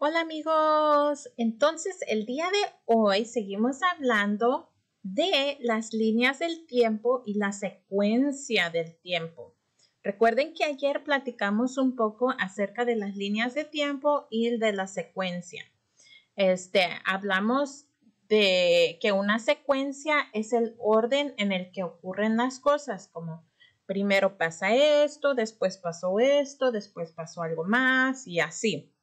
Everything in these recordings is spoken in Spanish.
Hola amigos, entonces el día de hoy seguimos hablando de las líneas del tiempo y la secuencia del tiempo. Recuerden que ayer platicamos un poco acerca de las líneas de tiempo y de la secuencia. Este, hablamos de que una secuencia es el orden en el que ocurren las cosas, como primero pasa esto, después pasó esto, después pasó algo más y así.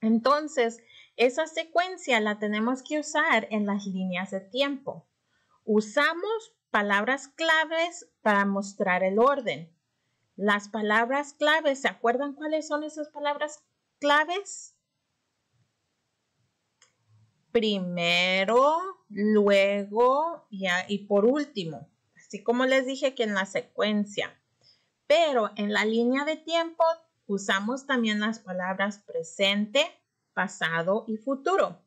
Entonces, esa secuencia la tenemos que usar en las líneas de tiempo. Usamos palabras claves para mostrar el orden. Las palabras claves, ¿se acuerdan cuáles son esas palabras claves? Primero, luego y, por último, así como les dije que en la secuencia. Pero en la línea de tiempo usamos también las palabras presente, pasado y futuro.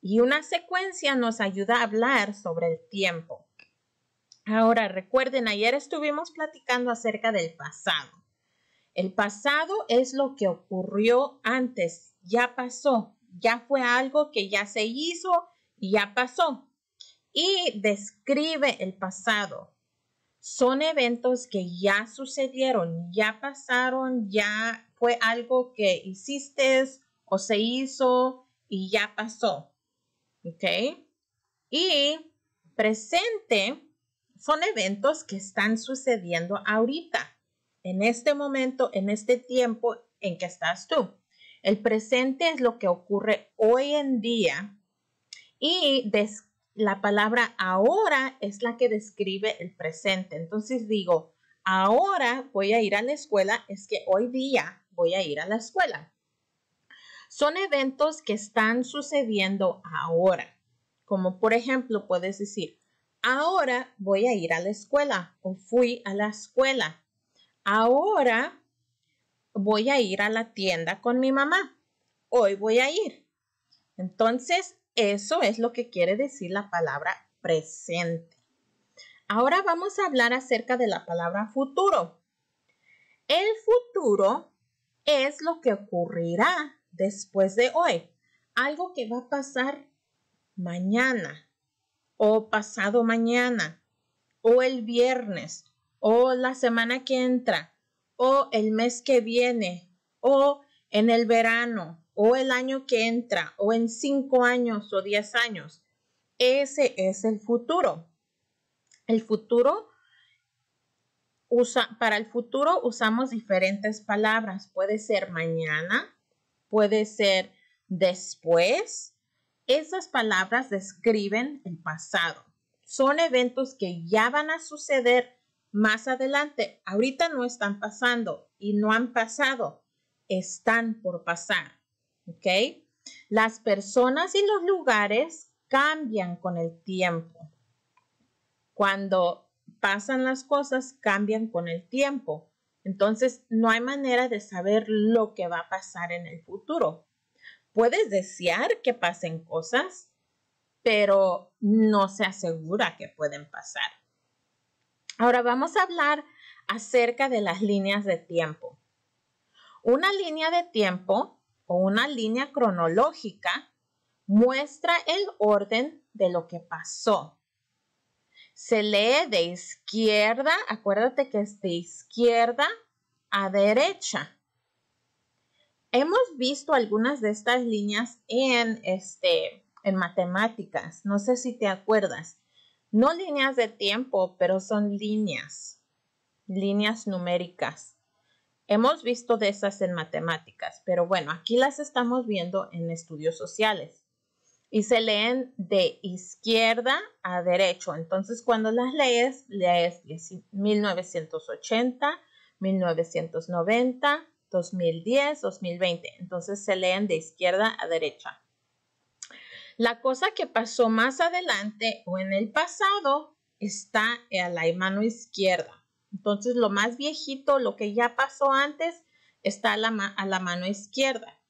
Y una secuencia nos ayuda a hablar sobre el tiempo. Ahora, recuerden, ayer estuvimos platicando acerca del pasado. El pasado es lo que ocurrió antes, ya pasó, ya fue algo que ya se hizo y ya pasó. Y describe el pasado son eventos que ya sucedieron, ya pasaron, ya fue algo que hiciste o se hizo y ya pasó. ¿Ok? Y presente son eventos que están sucediendo ahorita, en este momento, en este tiempo en que estás tú. El presente es lo que ocurre hoy en día y después la palabra ahora es la que describe el presente. Entonces digo, ahora voy a ir a la escuela, es que hoy día voy a ir a la escuela. Son eventos que están sucediendo ahora. Como por ejemplo, puedes decir, ahora voy a ir a la escuela o fui a la escuela. Ahora voy a ir a la tienda con mi mamá. Hoy voy a ir. Entonces, eso es lo que quiere decir la palabra presente. Ahora vamos a hablar acerca de la palabra futuro. El futuro es lo que ocurrirá después de hoy. Algo que va a pasar mañana o pasado mañana o el viernes o la semana que entra o el mes que viene o en el verano o el año que entra o en cinco años o diez años. Ese es el futuro. El futuro usa, para el futuro usamos diferentes palabras. Puede ser mañana, puede ser después. Esas palabras describen el pasado. Son eventos que ya van a suceder más adelante. Ahorita no están pasando y no han pasado. Están por pasar. Las personas y los lugares cambian con el tiempo. Cuando pasan las cosas, cambian con el tiempo. Entonces, no hay manera de saber lo que va a pasar en el futuro. Puedes desear que pasen cosas, pero no se asegura que pueden pasar. Ahora vamos a hablar acerca de las líneas de tiempo. Una línea de tiempo o una línea cronológica muestra el orden de lo que pasó. Se lee de izquierda, acuérdate que es de izquierda a derecha. Hemos visto algunas de estas líneas en, este, en matemáticas. No sé si te acuerdas. No líneas de tiempo, pero son líneas, líneas numéricas. Hemos visto de esas en matemáticas, pero bueno, aquí las estamos viendo en estudios sociales. Y se leen de izquierda a derecho. Entonces, cuando las lees, lees 1980, 1990, 2010, 2020. Entonces, se leen de izquierda a derecha. La cosa que pasó más adelante o en el pasado está a la mano izquierda. Entonces, lo más viejito, lo que ya pasó antes, está a la, a la mano izquierda.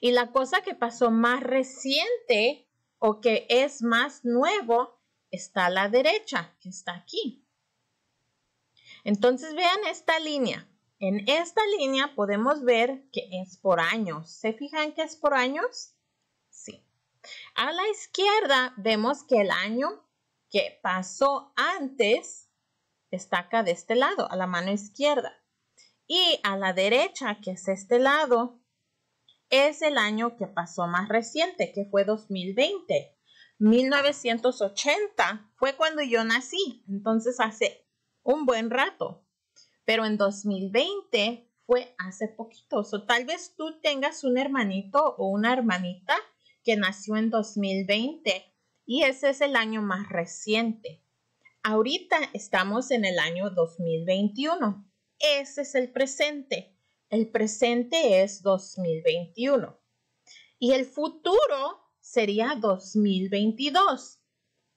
Y la cosa que pasó más reciente o que es más nuevo está a la derecha, que está aquí. Entonces vean esta línea. En esta línea podemos ver que es por años. ¿Se fijan que es por años? Sí. A la izquierda vemos que el año que pasó antes está acá de este lado, a la mano izquierda. Y a la derecha, que es este lado, es el año que pasó más reciente, que fue 2020. 1980 fue cuando yo nací, entonces hace un buen rato. Pero en 2020 fue hace poquito. O tal vez tú tengas un hermanito o una hermanita que nació en 2020 y ese es el año más reciente. Ahorita estamos en el año 2021. Ese es el presente. El presente es 2021. Y el futuro sería 2022.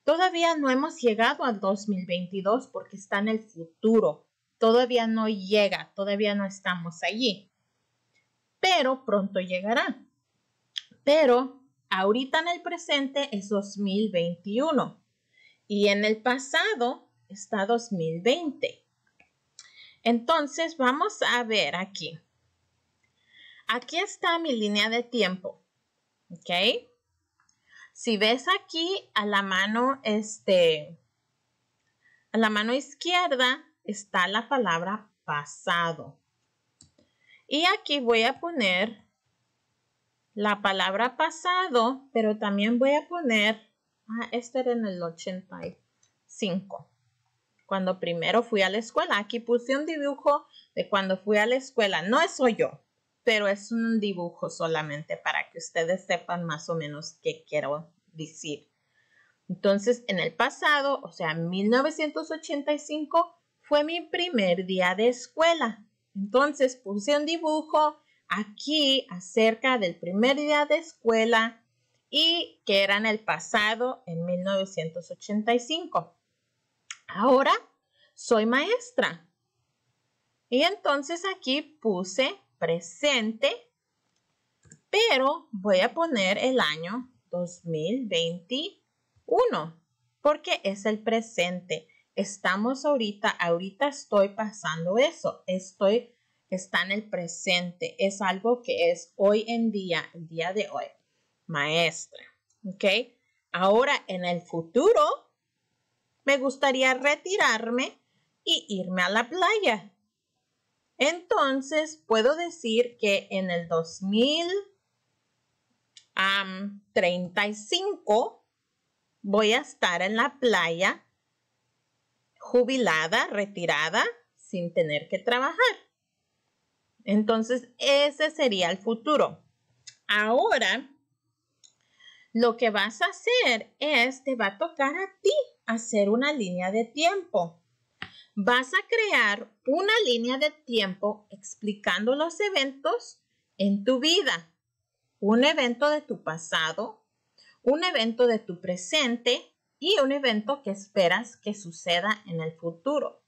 Todavía no hemos llegado al 2022 porque está en el futuro. Todavía no llega, todavía no estamos allí. Pero pronto llegará. Pero ahorita en el presente es 2021 y en el pasado está 2020. Entonces vamos a ver aquí. Aquí está mi línea de tiempo. ¿Ok? Si ves aquí a la mano, este, a la mano izquierda está la palabra pasado. Y aquí voy a poner la palabra pasado, pero también voy a poner, ah, este era en el 85, cuando primero fui a la escuela. Aquí puse un dibujo de cuando fui a la escuela. No soy yo, pero es un dibujo solamente para que ustedes sepan más o menos qué quiero decir. Entonces, en el pasado, o sea, 1985, fue mi primer día de escuela. Entonces puse un dibujo aquí acerca del primer día de escuela y que era en el pasado, en 1985. Ahora soy maestra. Y entonces aquí puse presente, pero voy a poner el año 2021 porque es el presente. Estamos ahorita, ahorita estoy pasando eso. Estoy está en el presente, es algo que es hoy en día, el día de hoy. Maestra, ¿ok? Ahora en el futuro, me gustaría retirarme y irme a la playa. Entonces, puedo decir que en el 2035 voy a estar en la playa jubilada, retirada, sin tener que trabajar. Entonces, ese sería el futuro. Ahora, lo que vas a hacer es, te va a tocar a ti hacer una línea de tiempo. Vas a crear una línea de tiempo explicando los eventos en tu vida. Un evento de tu pasado, un evento de tu presente y un evento que esperas que suceda en el futuro.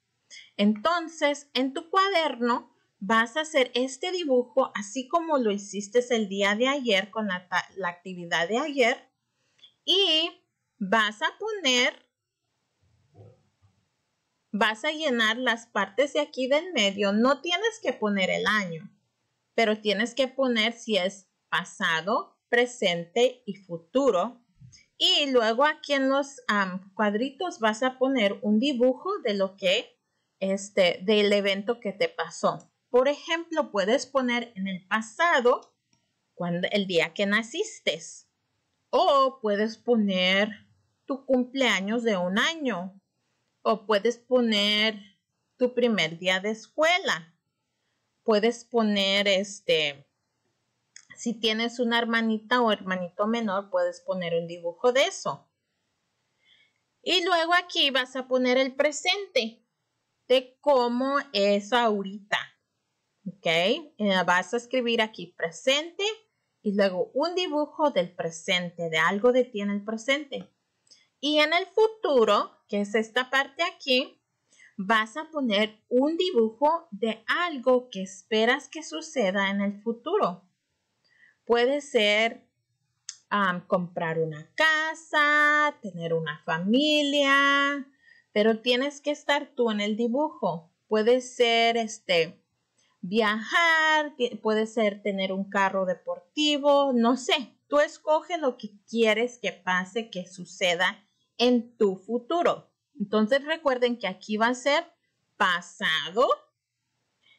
Entonces, en tu cuaderno vas a hacer este dibujo así como lo hiciste el día de ayer con la, actividad de ayer y vas a poner, vas a llenar las partes de aquí del medio. No tienes que poner el año, pero tienes que poner si es pasado, presente y futuro. Y luego aquí en los cuadritos vas a poner un dibujo de lo que, este, del evento que te pasó. Por ejemplo, puedes poner en el pasado cuando, el día que naciste. O puedes poner tu cumpleaños de un año. O puedes poner tu primer día de escuela. Puedes poner este, si tienes una hermanita o hermanito menor, puedes poner un dibujo de eso. Y luego aquí vas a poner el presente de cómo es ahorita. ¿Ok? Eh, vas a escribir aquí presente y luego un dibujo del presente, de algo de ti en el presente. Y en el futuro, que es esta parte aquí, vas a poner un dibujo de algo que esperas que suceda en el futuro. Puede ser comprar una casa, tener una familia, pero tienes que estar tú en el dibujo. Puede ser este, viajar, puede ser tener un carro deportivo, no sé. Tú escoge lo que quieres que pase, que suceda en tu futuro. Entonces recuerden que aquí va a ser pasado.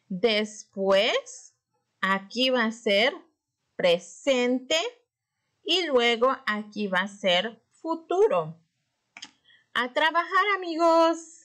Después, aquí va a ser presente. Y luego aquí va a ser futuro. A trabajar amigos.